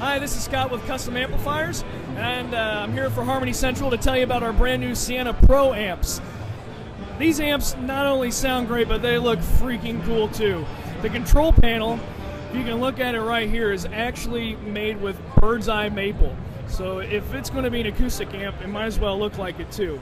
Hi, this is Scott with Kustom Amplifiers, and uh, I'm here for Harmony Central to tell you about our brand new Sienna Pro amps. These amps not only sound great, but they look freaking cool too. The control panel, if you can look at it right here, is actually made with bird's eye maple. So if it's going to be an acoustic amp, it might as well look like it too.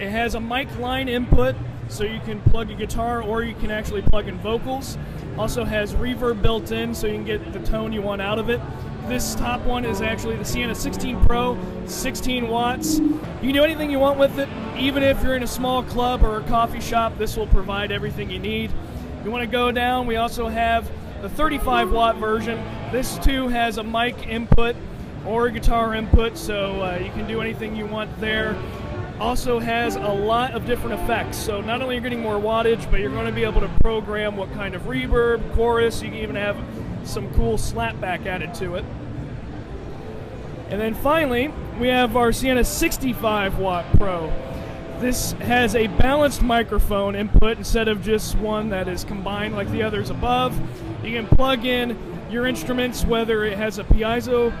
It has a mic line input, so you can plug a guitar or you can actually plug in vocals. Also has reverb built in, so you can get the tone you want out of it. This top one is actually the Sienna 16 Pro, 16 watts. You can do anything you want with it, even if you're in a small club or a coffee shop, this will provide everything you need. You want to go down, we also have the 35 watt version. This too has a mic input or a guitar input, so uh, you can do anything you want there. Also has a lot of different effects, so not only are you getting more wattage, but you're going to be able to program what kind of reverb, chorus, you can even have some cool slapback added to it. And then finally, we have our Sienna 65 watt Pro. This has a balanced microphone input instead of just one that is combined like the others above. You can plug in your instruments, whether it has a piezo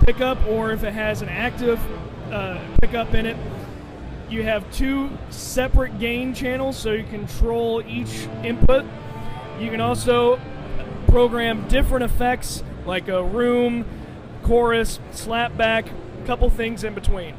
pickup or if it has an active uh, pickup in it. You have two separate gain channels so you control each input. You can also program different effects like a room, chorus, slapback, a couple things in between.